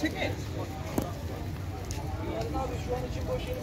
Çekin. Yarın abi şu an için boş yeri